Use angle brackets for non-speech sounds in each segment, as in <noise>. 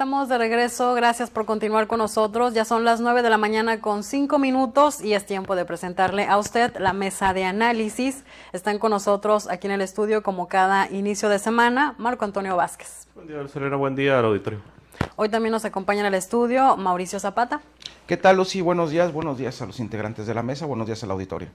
Estamos de regreso, gracias por continuar con nosotros. Ya son las 9 de la mañana con 5 minutos y es tiempo de presentarle a usted la mesa de análisis. Están con nosotros aquí en el estudio como cada inicio de semana Marco Antonio Vázquez. Buen día, Selena, buen día al auditorio. Hoy también nos acompaña en el estudio Mauricio Zapata. ¿Qué tal, Lucy? Buenos días, buenos días a los integrantes de la mesa, buenos días al auditorio.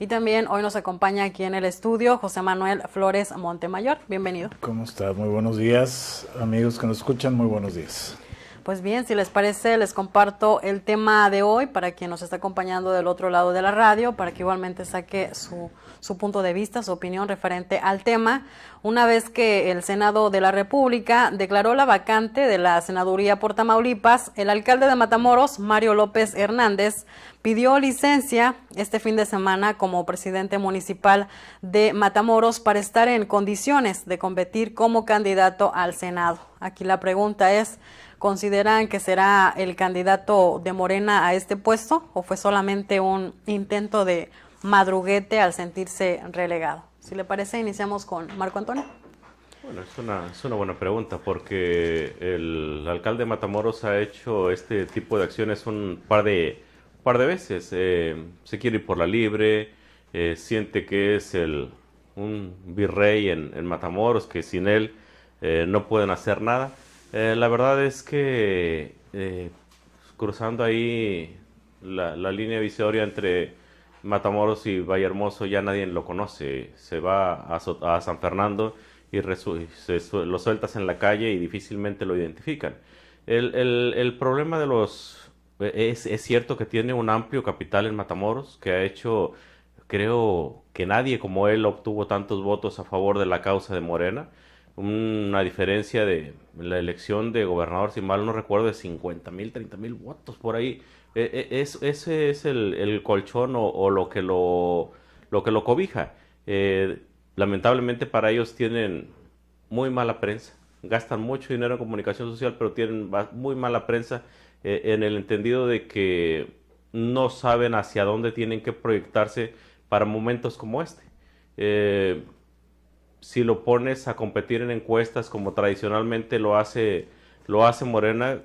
Y también hoy nos acompaña aquí en el estudio José Manuel Flores Montemayor. Bienvenido. ¿Cómo estás? Muy buenos días, amigos que nos escuchan, muy buenos días. Pues bien, si les parece, les comparto el tema de hoy para quien nos está acompañando del otro lado de la radio, para que igualmente saque su, su punto de vista, su opinión referente al tema. Una vez que el Senado de la República declaró la vacante de la senaduría por Tamaulipas, el alcalde de Matamoros, Mario López Hernández, pidió licencia este fin de semana como presidente municipal de Matamoros para estar en condiciones de competir como candidato al Senado. Aquí la pregunta es, ¿consideran que será el candidato de Morena a este puesto o fue solamente un intento de madruguete al sentirse relegado? Si le parece, iniciamos con Marco Antonio. Bueno, es una, es una buena pregunta porque el alcalde de Matamoros ha hecho este tipo de acciones un par de par de veces. Eh, se quiere ir por la libre, eh, siente que es el, un virrey en, Matamoros, que sin él eh, no pueden hacer nada. la verdad es que cruzando ahí la, línea visoria entre Matamoros y Vallehermoso ya nadie lo conoce. Se va a, San Fernando y lo sueltas en la calle y difícilmente lo identifican. El, el, el problema de los es, es, cierto que tiene un amplio capital en Matamoros, que ha hecho, creo que nadie como él obtuvo tantos votos a favor de la causa de Morena. Una diferencia de la elección de gobernador, si mal no recuerdo, de 50 mil, 30 mil votos por ahí. E, e, es, ese es el, el colchón o, lo, que lo, lo que lo cobija. Eh, lamentablemente para ellos tienen muy mala prensa. Gastan mucho dinero en comunicación social, pero tienen muy mala prensa eh, en el entendido de que no saben hacia dónde tienen que proyectarse para momentos como este. Eh, si lo pones a competir en encuestas como tradicionalmente lo hace, lo hace Morena,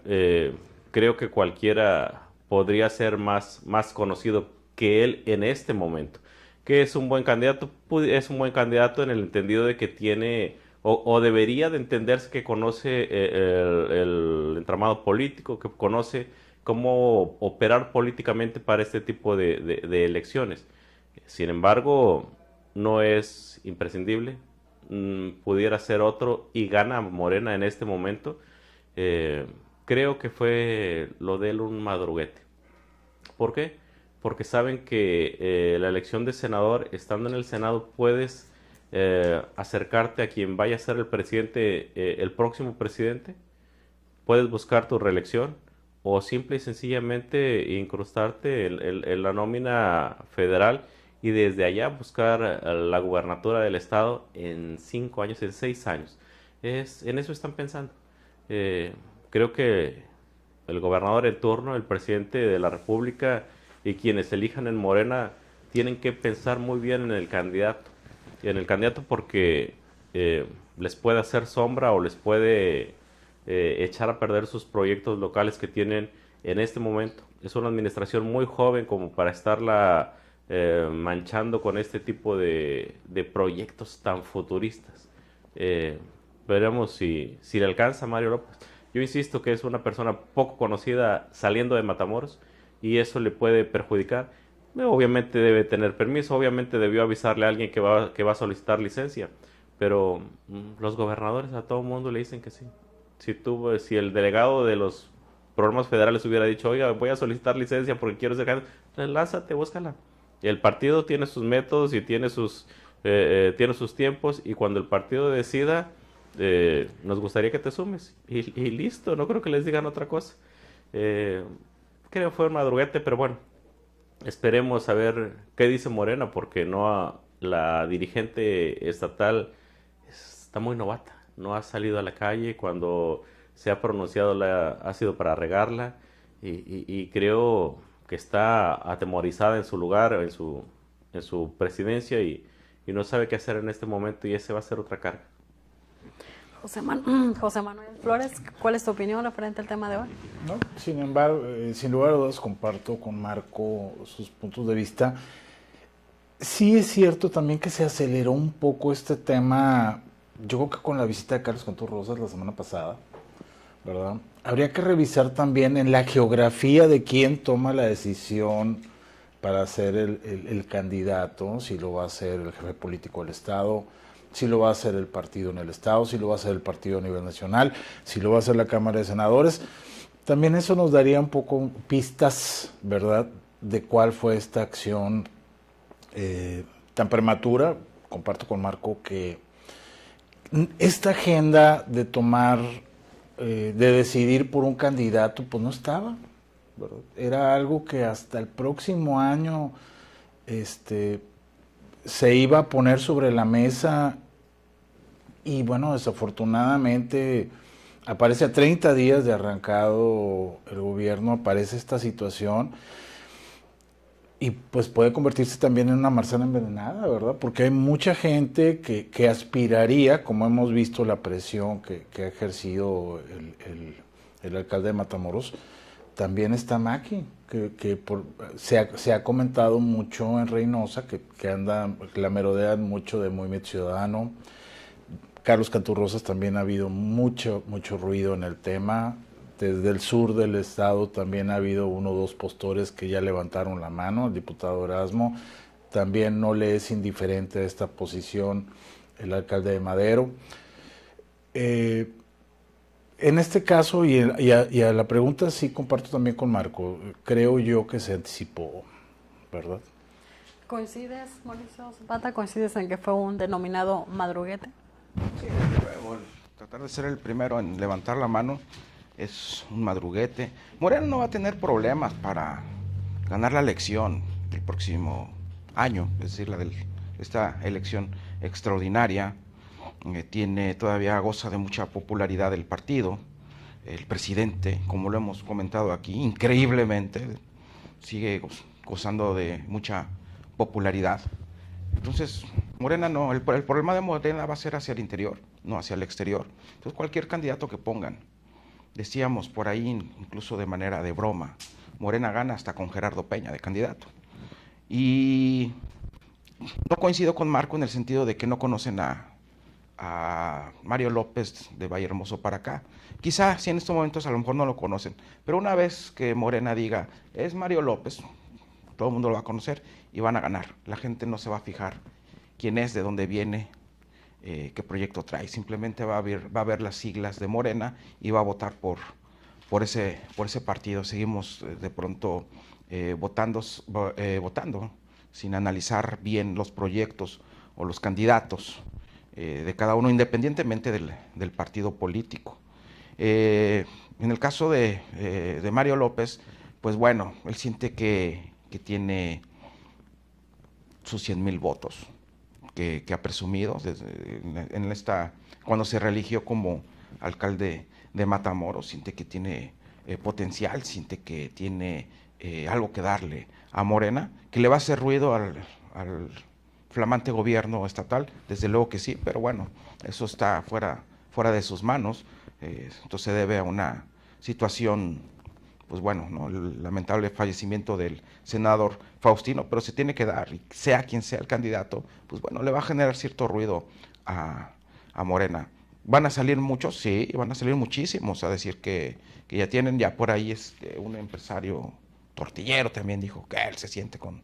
creo que cualquiera podría ser más, más conocido que él en este momento. Que es un buen candidato, es un buen candidato en el entendido de que tiene o, debería de entenderse que conoce eh, el, entramado político, que conoce cómo operar políticamente para este tipo de, elecciones. Sin embargo, no es imprescindible, mm, pudiera ser otro y gana Morena en este momento. Eh, creo que fue lo de él un madruguete. ¿Por qué? Porque saben que eh, la elección de senador, estando en el Senado, puedes eh, acercarte a quien vaya a ser el presidente, eh, el próximo presidente, puedes buscar tu reelección o simple y sencillamente incrustarte en, la nómina federal y desde allá buscar la gubernatura del estado en cinco años, en seis años. Es, en eso están pensando. Eh, creo que el gobernador en turno, el presidente de la República y quienes elijan en Morena tienen que pensar muy bien en el candidato en el candidato porque eh, les puede hacer sombra o les puede eh, echar a perder sus proyectos locales que tienen en este momento. Es una administración muy joven como para estarla eh, manchando con este tipo de, proyectos tan futuristas. veremos si, si le alcanza Mario López. Yo insisto que es una persona poco conocida saliendo de Matamoros y eso le puede perjudicar Obviamente debe tener permiso, obviamente debió avisarle a alguien que va, que va a solicitar licencia, pero mm, los gobernadores a todo mundo le dicen que sí. Si, tú, si el delegado de los programas federales hubiera dicho, oiga, voy a solicitar licencia porque quiero ser candidato, lánzate, búscala. El partido tiene sus métodos y tiene sus, eh, eh, tiene sus tiempos y cuando el partido decida, eh, nos gustaría que te sumes. Y, listo, no creo que les digan otra cosa. creo que fue un madruguete, pero bueno, esperemos a ver qué dice Morena, porque no la dirigente estatal está muy novata, no ha salido a la calle cuando se ha pronunciado la, ha sido para regarla y, creo que está atemorizada en su lugar, en su, en su presidencia y, no sabe qué hacer en este momento y ese va a ser otra carga. <clears throat> José, Manuel Flores, ¿cuál es tu opinión referente al tema de hoy? No, sin embargo, eh, sin lugar a dudas comparto con Marco sus puntos de vista. Sí es cierto también que se aceleró un poco este tema, yo creo que con la visita de Carlos Cantú Rosas la semana pasada, ¿verdad? Habría que revisar también en la geografía de quién toma la decisión para ser el, candidato, si lo va a hacer el jefe político del Estado, si lo va a hacer el partido en el Estado, si lo va a hacer el partido a nivel nacional, si lo va a hacer la Cámara de Senadores. También eso nos daría un poco pistas, ¿verdad?, de cuál fue esta acción eh, tan prematura. Comparto con Marco que esta agenda de tomar eh, de decidir por un candidato, pues no estaba. Era algo que hasta el próximo año este, se iba a poner sobre la mesa y bueno, desafortunadamente aparece a 30 días de arrancado el gobierno, aparece esta situación y pues puede convertirse también en una manzana envenenada, ¿verdad? Porque hay mucha gente que, que aspiraría, como hemos visto la presión que, que ha ejercido el, el, alcalde de Matamoros, también está Maki, que, que se, ha, se, ha, comentado mucho en Reynosa, que, que anda, la merodean mucho de Movimiento Ciudadano. Carlos Canturrosas también ha habido mucho, mucho ruido en el tema. Desde el sur del estado también ha habido uno o dos postores que ya levantaron la mano, el diputado Erasmo. También no le es indiferente esta posición el alcalde de Madero. Eh, en este caso, y, a, la pregunta sí comparto también con Marco, creo yo que se anticipó, ¿verdad? ¿Coincides, Mauricio Zapata? ¿Coincides en que fue un denominado madruguete? Sí, tratar de ser el primero en levantar la mano es un madruguete. Moreno no va a tener problemas para ganar la elección del próximo año, es decir, la de esta elección extraordinaria. Eh, tiene todavía goza de mucha popularidad del partido. El presidente, como lo hemos comentado aquí, increíblemente sigue gozando de mucha popularidad. Entonces, Morena no, el, problema de Morena va a ser hacia el interior, no hacia el exterior. Entonces, cualquier candidato que pongan, Decíamos por ahí, incluso de manera de broma, Morena gana hasta con Gerardo Peña de candidato. Y no coincido con Marco en el sentido de que no conocen a, Mario López de Valle Hermoso para acá. Quizá si en estos momentos a lo mejor no lo conocen, pero una vez que Morena diga, es Mario López, todo el mundo lo va a conocer y van a ganar. La gente no se va a fijar quién es, de dónde viene, eh, qué proyecto trae. Simplemente va a, ver, va a ver las siglas de Morena y va a votar por, por, ese, por ese partido. Seguimos eh, de pronto eh, votando, votando sin analizar bien los proyectos o los candidatos de cada uno, independientemente del, partido político. en el caso de, Mario López, pues bueno, él siente que, que tiene sus 100 mil votos que, ha presumido en esta, cuando se religió como alcalde de Matamoros, siente que tiene eh, potencial, siente que tiene eh, algo que darle a Morena, que le va a hacer ruido al, flamante gobierno estatal, desde luego que sí, pero bueno, eso está fuera, fuera de sus manos, eh, entonces se debe a una situación pues bueno, ¿no? el lamentable fallecimiento del senador Faustino, pero se tiene que dar, y sea quien sea el candidato, pues bueno, le va a generar cierto ruido a, Morena. ¿Van a salir muchos? Sí, van a salir muchísimos a decir que, ya tienen, ya por ahí este, un empresario tortillero también dijo que él se siente con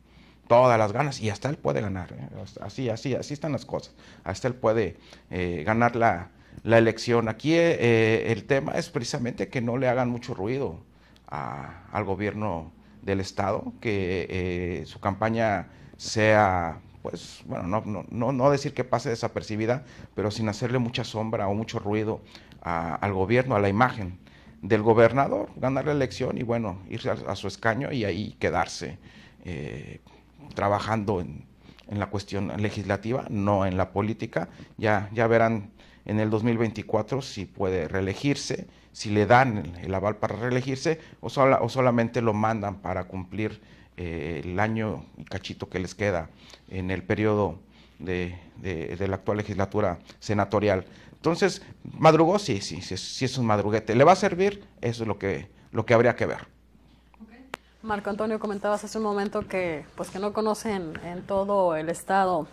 todas las ganas y hasta él puede ganar. ¿eh? Así, así, así están las cosas. Hasta él puede eh, ganar la, elección. Aquí eh, el tema es precisamente que no le hagan mucho ruido al gobierno del Estado, que eh, su campaña sea, pues, bueno, no, no, no, decir que pase desapercibida, pero sin hacerle mucha sombra o mucho ruido al gobierno, a la imagen del gobernador, ganar la elección y, bueno, irse a, su escaño y ahí quedarse eh, trabajando en, en, la cuestión legislativa, no en la política. Ya, ya verán en el 2024 si puede reelegirse si le dan el aval para reelegirse o, o solamente lo mandan para cumplir eh, el año y cachito que les queda en el periodo de, de, la actual legislatura senatorial. Entonces, madrugó, sí, sí, sí, sí es un madruguete. ¿Le va a servir? Eso es lo que, lo que habría que ver. Marco Antonio, comentabas hace un momento que, pues, que no conocen en todo el estado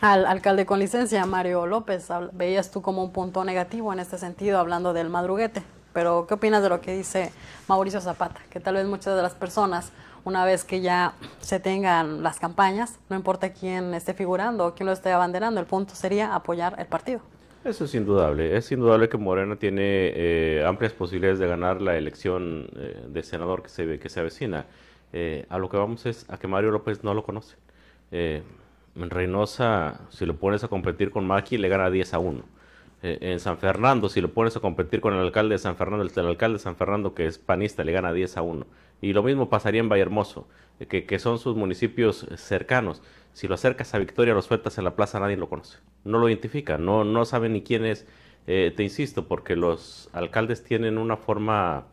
al alcalde con licencia, Mario López. Veías tú como un punto negativo en este sentido, hablando del madruguete. Pero, ¿qué opinas de lo que dice Mauricio Zapata? Que tal vez muchas de las personas, una vez que ya se tengan las campañas, no importa quién esté figurando o quién lo esté abanderando, el punto sería apoyar el partido. Eso es indudable. Es indudable que Morena tiene eh, amplias posibilidades de ganar la elección eh, de senador que se, que se avecina. Eh, a lo que vamos es a que Mario López no lo conoce. Reynosa, si lo pones a competir con Maki, le gana 10 a 1. en San Fernando, si lo pones a competir con el alcalde de San Fernando, el, alcalde de San Fernando, que es panista, le gana 10 a 1. Y lo mismo pasaría en Vallehermoso, que, que son sus municipios cercanos si lo acercas a Victoria, lo sueltas en la plaza, nadie lo conoce. No lo identifica, no, no sabe ni quién es. Eh, te insisto, porque los alcaldes tienen una forma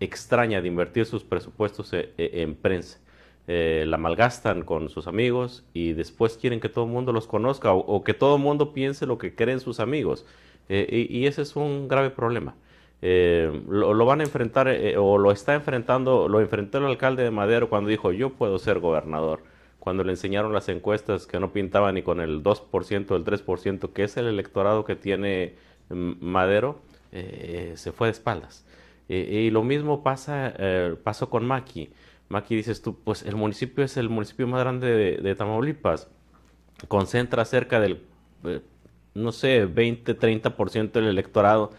extraña de invertir sus presupuestos eh, eh, en, prensa. La malgastan con sus amigos y después quieren que todo el mundo los conozca o, que todo el mundo piense lo que creen sus amigos. Y, ese es un grave problema. Lo, lo, van a enfrentar o lo está enfrentando, lo enfrentó el alcalde de Madero cuando dijo yo puedo ser gobernador cuando le enseñaron las encuestas que no pintaban ni con el 2%, el 3%, que es el electorado que tiene mm, Madero, eh, se fue de espaldas. y lo mismo pasa eh, pasó con Maki. Maki dices tú, pues el municipio es el municipio más grande de, Tamaulipas, concentra cerca del, eh, no sé, 20, 30% del electorado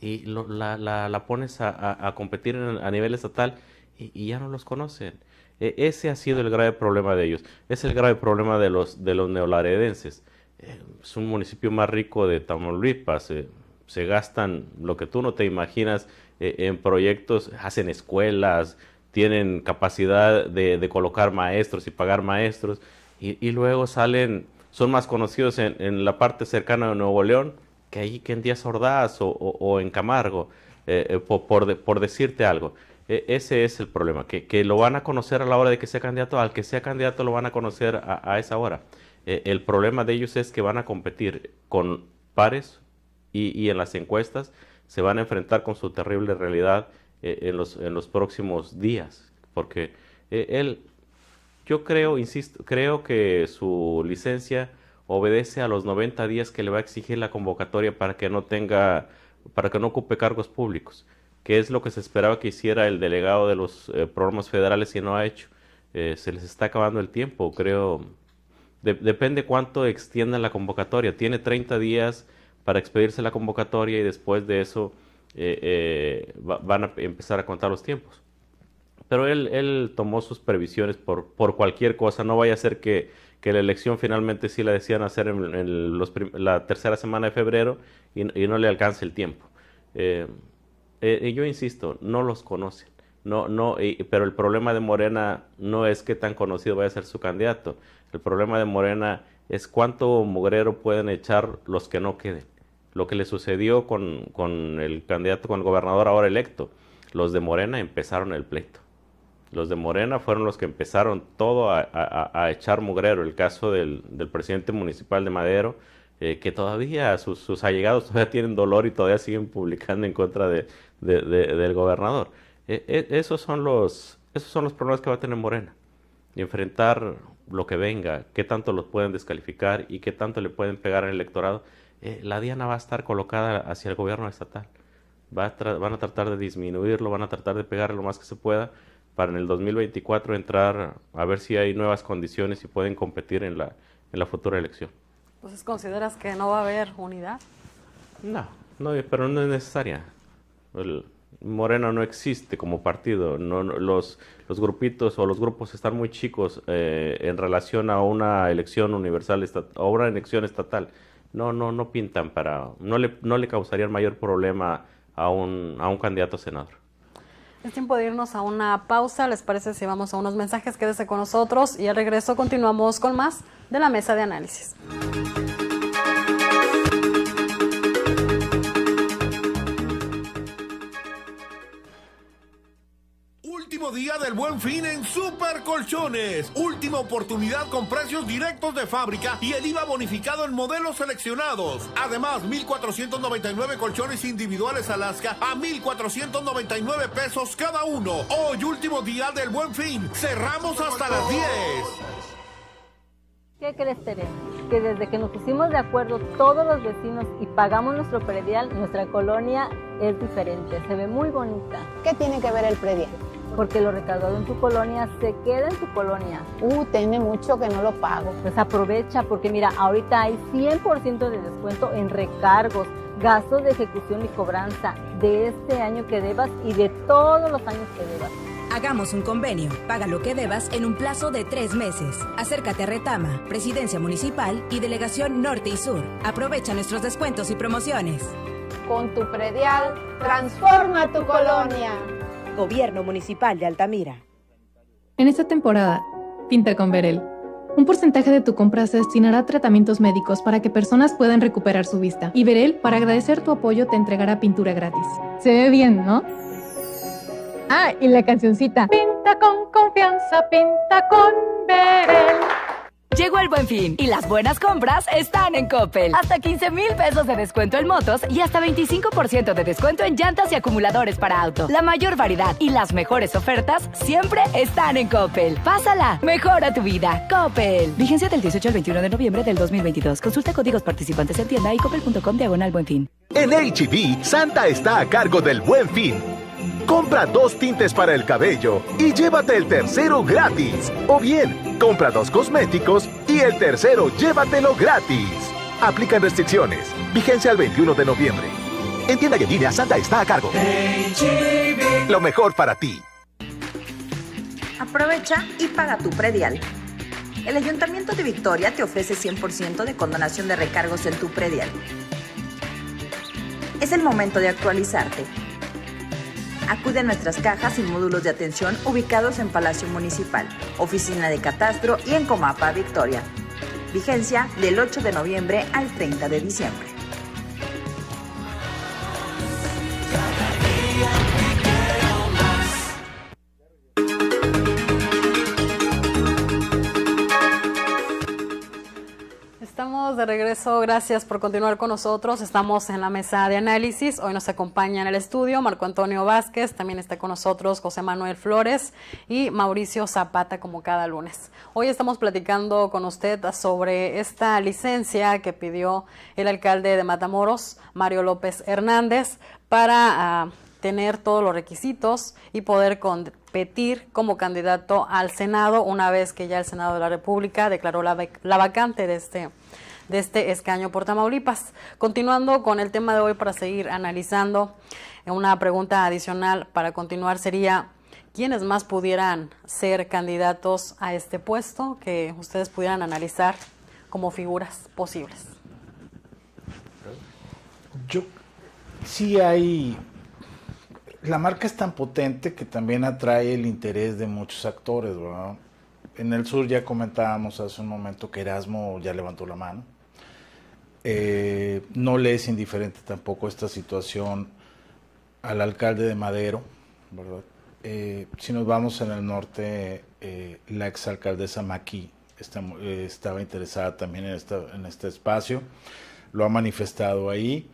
y la, la, pones a, competir a nivel estatal y ya no los conocen. E, ese ha sido el grave problema de ellos. Es el grave problema de los, de los neolaredenses. Eh, es un municipio más rico de Tamaulipas. Eh, se gastan lo que tú no te imaginas eh, en proyectos, hacen escuelas, tienen capacidad de, colocar maestros y pagar maestros. Y, luego salen, son más conocidos en, la parte cercana de Nuevo León que ahí que en Díaz Ordaz o, en Camargo, por, por decirte algo. E, ese es el problema, que, lo van a conocer a la hora de que sea candidato, al que sea candidato lo van a conocer a, esa hora. E, el problema de ellos es que van a competir con pares y, en las encuestas se van a enfrentar con su terrible realidad en, los, en los próximos días, porque él, yo creo, insisto, creo que su licencia obedece a los 90 días que le va a exigir la convocatoria para que no tenga, para que no ocupe cargos públicos que es lo que se esperaba que hiciera el delegado de los eh, programas federales y no ha hecho. Eh, se les está acabando el tiempo, creo. depende cuánto extiendan la convocatoria. Tiene 30 días para expedirse la convocatoria y después de eso eh, van a empezar a contar los tiempos. Pero él, tomó sus previsiones por, cualquier cosa. No vaya a ser que, la elección finalmente sí la decían hacer en, la tercera semana de febrero y, no le alcance el tiempo. Eh, yo insisto, no los conocen. No, no, pero el problema de Morena no es que tan conocido vaya a ser su candidato. El problema de Morena es cuánto mugrero pueden echar los que no queden. Lo que le sucedió con, con el candidato, con el gobernador ahora electo. Los de Morena empezaron el pleito. Los de Morena fueron los que empezaron todo a, a, echar mugrero. El caso del, del presidente municipal de Madero, eh, que todavía sus, sus, allegados <laughs> todavía tienen dolor y todavía siguen publicando en contra de, del gobernador. E, e, esos, son los, esos son los problemas que va a tener Morena. enfrentar lo que venga, qué tanto los pueden descalificar y qué tanto le pueden pegar al electorado. Eh, la diana va a estar colocada hacia el gobierno estatal. Va van a tratar de disminuirlo, van a tratar de pegarle lo más que se pueda para en el 2024 entrar a ver si hay nuevas condiciones y pueden competir en la, en la futura elección. Entonces, ¿consideras que no va a haber unidad? No, no pero no es necesaria. El Morena no existe como partido. No, los, los grupitos o los grupos están muy chicos eh, en relación a una elección universal o una elección estatal. No, no, no pintan para, no le, no le causarían mayor problema a un, a un candidato a senador. Es tiempo de irnos a una pausa. ¿Les parece si vamos a unos mensajes? Quédese con nosotros y al regreso continuamos con más de la mesa de análisis. Día del buen fin en Super Colchones. Última oportunidad con precios directos de fábrica y el IVA bonificado en modelos seleccionados. Además, 1,499 colchones individuales Alaska a 1,499 pesos cada uno. Hoy, último día del buen fin. Cerramos hasta las 10. ¿Qué crees, Tere? Que desde que nos pusimos de acuerdo todos los vecinos y pagamos nuestro predial, nuestra colonia es diferente, se ve muy bonita. ¿Qué tiene que ver el predial? Porque lo recaudado en tu colonia se queda en tu colonia. Uh, tiene mucho que no lo pago. Pues aprovecha porque mira, ahorita hay 100% de descuento en recargos, gastos de ejecución y cobranza de este año que debas y de todos los años que debas. Hagamos un convenio. Paga lo que debas en un plazo de tres meses. Acércate a Retama, Presidencia Municipal y Delegación Norte y Sur. Aprovecha nuestros descuentos y promociones. Con tu predial, transforma tu colonia. Gobierno Municipal de Altamira. En esta temporada, pinta con Verel. Un porcentaje de tu compra se destinará a tratamientos médicos para que personas puedan recuperar su vista. Y Verel, para agradecer tu apoyo, te entregará pintura gratis. Se ve bien, ¿no? Ah, y la cancioncita. Pinta con confianza, pinta con Verel. Llegó el buen fin y las buenas compras están en Coppel. Hasta 15 mil pesos de descuento en motos y hasta 25% de descuento en llantas y acumuladores para auto. La mayor variedad y las mejores ofertas siempre están en Coppel. Pásala, mejora tu vida. Coppel. Vigencia del 18 al 21 de noviembre del 2022. Consulta códigos participantes en tienda y coppel.com diagonal buen fin. En HB, Santa está a cargo del buen fin. Compra dos tintes para el cabello y llévate el tercero gratis. O bien, compra dos cosméticos y el tercero llévatelo gratis. Aplican restricciones. Vigencia el 21 de noviembre. En tienda y Santa está a cargo. Lo mejor para ti. Aprovecha y paga tu predial. El Ayuntamiento de Victoria te ofrece 100% de condonación de recargos en tu predial. Es el momento de actualizarte acude a nuestras cajas y módulos de atención ubicados en Palacio Municipal, Oficina de Catastro y en Comapa, Victoria. Vigencia del 8 de noviembre al 30 de diciembre. De regreso, gracias por continuar con nosotros. Estamos en la mesa de análisis. Hoy nos acompaña en el estudio Marco Antonio Vázquez, también está con nosotros José Manuel Flores y Mauricio Zapata como cada lunes. Hoy estamos platicando con usted sobre esta licencia que pidió el alcalde de Matamoros, Mario López Hernández, para... Uh, tener todos los requisitos y poder competir como candidato al Senado una vez que ya el Senado de la República declaró la, vacante de este este escaño por Tamaulipas. Continuando con el tema de hoy para seguir analizando, una pregunta adicional para continuar sería, ¿quiénes más pudieran ser candidatos a este puesto que ustedes pudieran analizar como figuras posibles? Yo sí hay la marca es tan potente que también atrae el interés de muchos actores, ¿verdad? En el sur ya comentábamos hace un momento que Erasmo ya levantó la mano. Eh, no le es indiferente tampoco esta situación al alcalde de Madero, ¿verdad? Eh, si nos vamos en el norte, eh, la exalcaldesa está, estaba interesada también en, este espacio, lo ha manifestado ahí.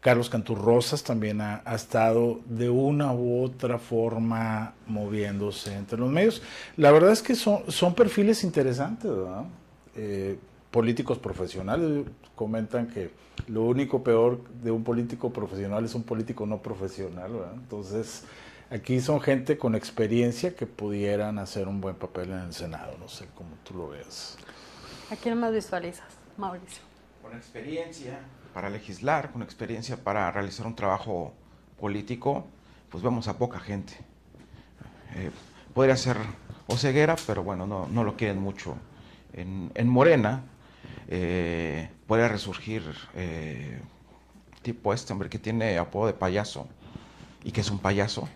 Carlos Canturrosas también ha, estado de una u otra forma moviéndose entre los medios. La verdad es que son, perfiles interesantes, ¿verdad? Políticos profesionales comentan que lo único peor de un político profesional es un político no profesional, ¿verdad? Entonces, aquí son gente con experiencia que pudieran hacer un buen papel en el Senado, no sé cómo tú lo veas. ¿A quién más visualizas, Mauricio? Con experiencia, para legislar, con experiencia para realizar un trabajo político, pues vemos a poca gente. Eh, podría ser Oceguera, pero bueno, no, no lo quieren mucho. En, en Morena eh, podría resurgir eh, tipo este hombre que tiene apodo de payaso y que es un payaso.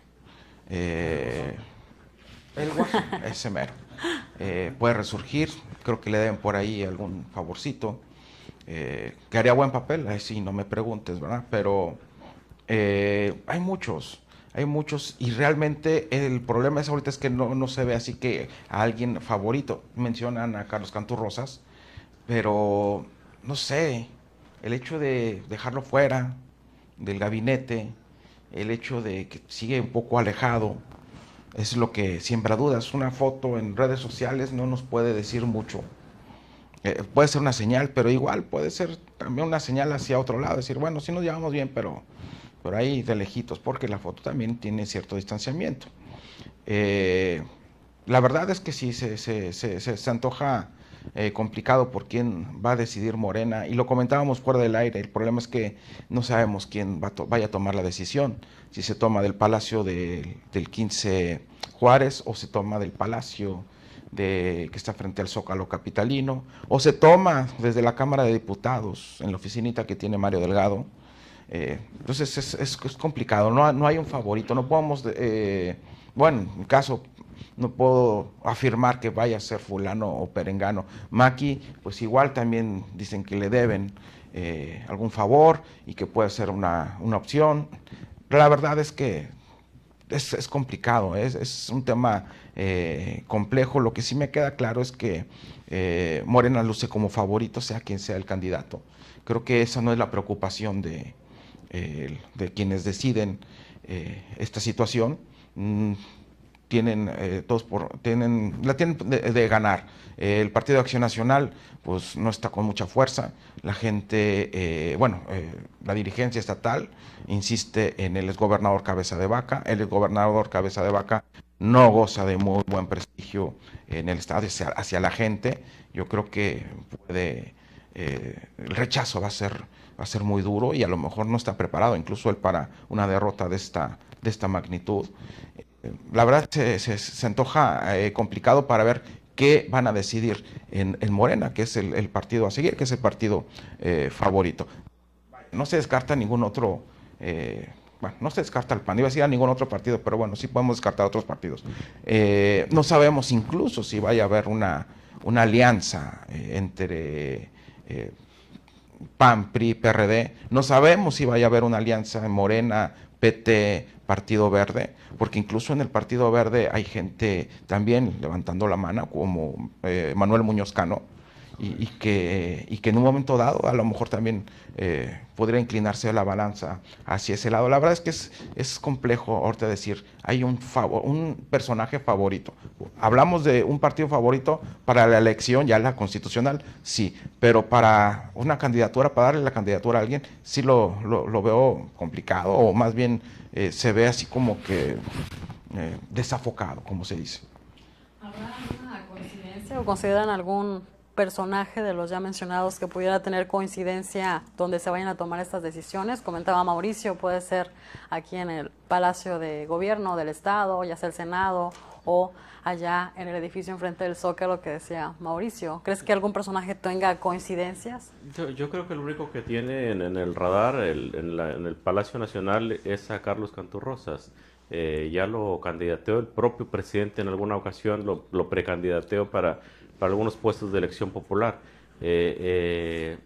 Eh, el ese mero. puede resurgir, creo que le deben por ahí algún favorcito que haría buen papel, ahí sí, no me preguntes, ¿verdad? Pero hay muchos, hay muchos y realmente el problema es ahorita es que no, no se ve así que a alguien favorito. Mencionan a Carlos Canturrosas, pero no sé, el hecho de dejarlo fuera del gabinete, el hecho de que sigue un poco alejado, es lo que siembra dudas. Una foto en redes sociales no nos puede decir mucho. Eh, puede ser una señal, pero igual puede ser también una señal hacia otro lado. Decir, bueno, sí nos llevamos bien, pero por ahí de lejitos, porque la foto también tiene cierto distanciamiento. Eh, la verdad es que sí, se, se, se, se antoja eh, complicado por quién va a decidir Morena, y lo comentábamos fuera del aire, el problema es que no sabemos quién va vaya a tomar la decisión, si se toma del Palacio del 15 Juárez o se toma del Palacio de, que está frente al Zócalo Capitalino, o se toma desde la Cámara de Diputados, en la oficinita que tiene Mario Delgado, eh, entonces es, es, complicado, no, no, hay un favorito, no podemos, eh, bueno, en caso no puedo afirmar que vaya a ser fulano o perengano. Maki, pues igual también dicen que le deben eh, algún favor y que puede ser una, una opción. la verdad es que es, es complicado, es, es, un tema eh, complejo. Lo que sí me queda claro es que eh, Morena luce como favorito, sea quien sea el candidato. Creo que esa no es la preocupación de, de quienes deciden esta situación. Mm, tienen eh, todos por tienen la tienen de, ganar. El partido de acción nacional pues no está con mucha fuerza. La gente eh, bueno eh, la dirigencia estatal insiste en el exgobernador cabeza de vaca. El exgobernador cabeza de vaca no goza de muy buen prestigio en el estado hacia, hacia la gente. Yo creo que puede el rechazo va a ser va a ser muy duro y a lo mejor no está preparado incluso él para una derrota de esta de esta magnitud la verdad se, se, antoja eh, complicado para ver qué van a decidir en, Morena, que es el, partido a seguir, que es el partido eh, favorito. No se descarta ningún otro, eh, bueno, no se descarta el PAN, iba a decir a ningún otro partido, pero bueno, sí podemos descartar otros partidos. no sabemos incluso si vaya a haber una, una alianza entre PAN, PRI, PRD, no sabemos si vaya a haber una alianza en Morena, PT, Partido Verde, porque incluso en el Partido Verde hay gente también levantando la mano, como eh, Manuel Muñoz Cano, y, que, y que en un momento dado a lo mejor también eh, podría inclinarse la balanza hacia ese lado. La verdad es que es, es complejo ahorita decir, hay un, favor, un personaje favorito. Hablamos de un partido favorito para la elección, ya la constitucional, sí, pero para una candidatura, para darle la candidatura a alguien, sí lo, lo, veo complicado, o más bien eh, se ve así como que eh, desafocado, como se dice. ¿Habrá alguna coincidencia o consideran algún personaje de los ya mencionados que pudiera tener coincidencia donde se vayan a tomar estas decisiones. Comentaba Mauricio, puede ser aquí en el Palacio de Gobierno del Estado, ya sea el Senado o allá en el edificio enfrente del Zócalo que decía Mauricio. ¿Crees que algún personaje tenga coincidencias? Yo, creo que el único que tiene en, el radar en, el Palacio Nacional es a Carlos Canturrosas. Eh, ya lo candidateó el propio presidente en alguna ocasión, lo, lo precandidateó para para algunos puestos de elección popular. Eh, eh,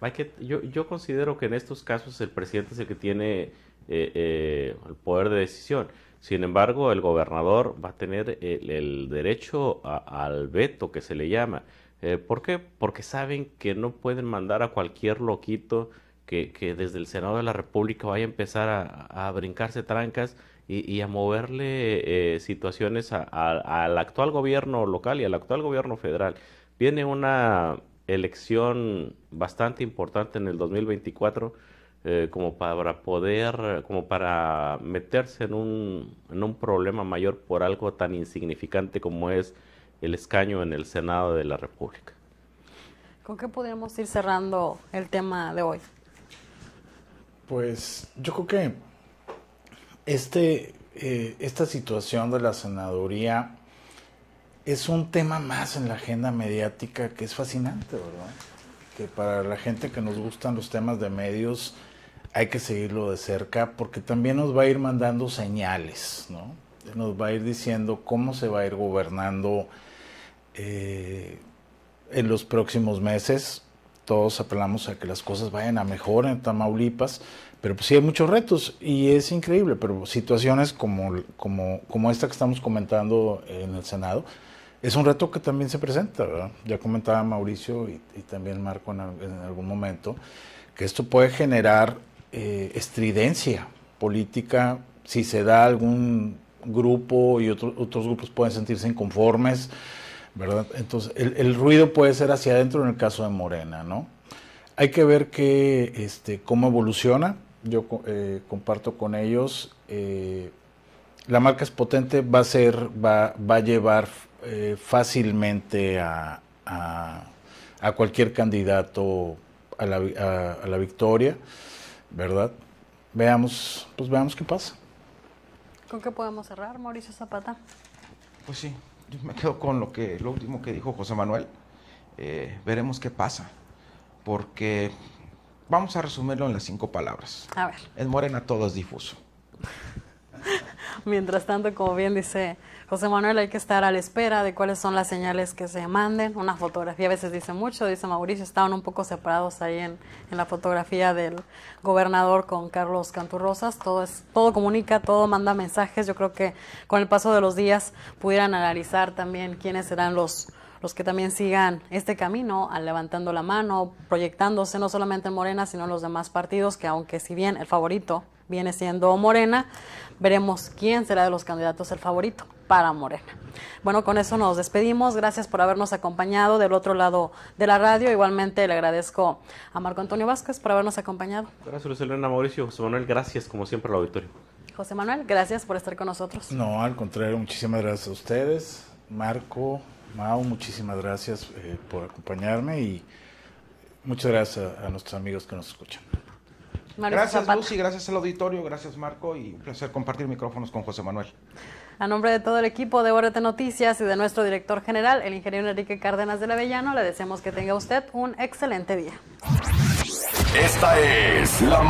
hay que, yo, yo considero que en estos casos el presidente es el que tiene eh, el poder de decisión. Sin embargo, el gobernador va a tener el, derecho al veto que se le llama. ¿Por qué? Porque saben que no pueden mandar a cualquier loquito que, que desde el Senado de la República vaya a empezar a, a brincarse trancas y, a moverle eh, situaciones al actual gobierno local y al actual gobierno federal. Viene una elección bastante importante en el 2024 eh, como para poder, como para meterse en un, en un problema mayor por algo tan insignificante como es el escaño en el Senado de la República. ¿Con qué podríamos ir cerrando el tema de hoy? Pues yo creo que este, eh, esta situación de la senaduría es un tema más en la agenda mediática que es fascinante, ¿verdad? Que para la gente que nos gustan los temas de medios hay que seguirlo de cerca porque también nos va a ir mandando señales, ¿no? Nos va a ir diciendo cómo se va a ir gobernando eh, en los próximos meses todos apelamos a que las cosas vayan a mejor en Tamaulipas, pero pues sí hay muchos retos y es increíble, pero situaciones como, como, como esta que estamos comentando en el Senado, es un reto que también se presenta, ¿verdad? Ya comentaba Mauricio y, también Marco en, algún momento, que esto puede generar eh, estridencia política si se da algún grupo y otros grupos pueden sentirse inconformes, ¿verdad? Entonces, el, ruido puede ser hacia adentro en el caso de Morena, ¿no? Hay que ver que, este, cómo evoluciona. Yo eh, comparto con ellos. Eh, la marca es potente, va a ser, va, va a llevar eh, fácilmente a, a, cualquier candidato a la, a la victoria, ¿verdad? Veamos, pues veamos qué pasa. ¿Con qué podemos cerrar, Mauricio Zapata? Pues sí, yo me quedo con lo que lo último que dijo José Manuel. Eh, veremos qué pasa, porque vamos a resumirlo en las cinco palabras. A ver. En Morena todo es difuso. <laughs> Mientras tanto, como bien dice José Manuel, hay que estar a la espera de cuáles son las señales que se manden. Una fotografía a veces dice mucho, dice Mauricio, estaban un poco separados ahí en, en la fotografía del gobernador con Carlos Canturrosas. Todo, es, todo comunica, todo manda mensajes. Yo creo que con el paso de los días pudieran analizar también quiénes serán los los que también sigan este camino, al levantando la mano, proyectándose no solamente en Morena, sino en los demás partidos, que aunque si bien el favorito viene siendo Morena, veremos quién será de los candidatos el favorito para Morena. Bueno, con eso nos despedimos. Gracias por habernos acompañado del otro lado de la radio. Igualmente le agradezco a Marco Antonio Vázquez por habernos acompañado. Gracias, Luis Elena Mauricio. José Manuel, gracias como siempre al auditorio. José Manuel, gracias por estar con nosotros. No, al contrario, muchísimas gracias a ustedes. Marco, Mau, muchísimas gracias eh, por acompañarme y muchas gracias a nuestros amigos que nos escuchan gracias Lucy, gracias al auditorio, gracias Marco y un placer compartir micrófonos con José Manuel. A nombre de todo el equipo de ORT Noticias y de nuestro director general, el ingeniero Enrique Cárdenas de la Avellano, le deseamos que tenga usted un excelente día. Esta es la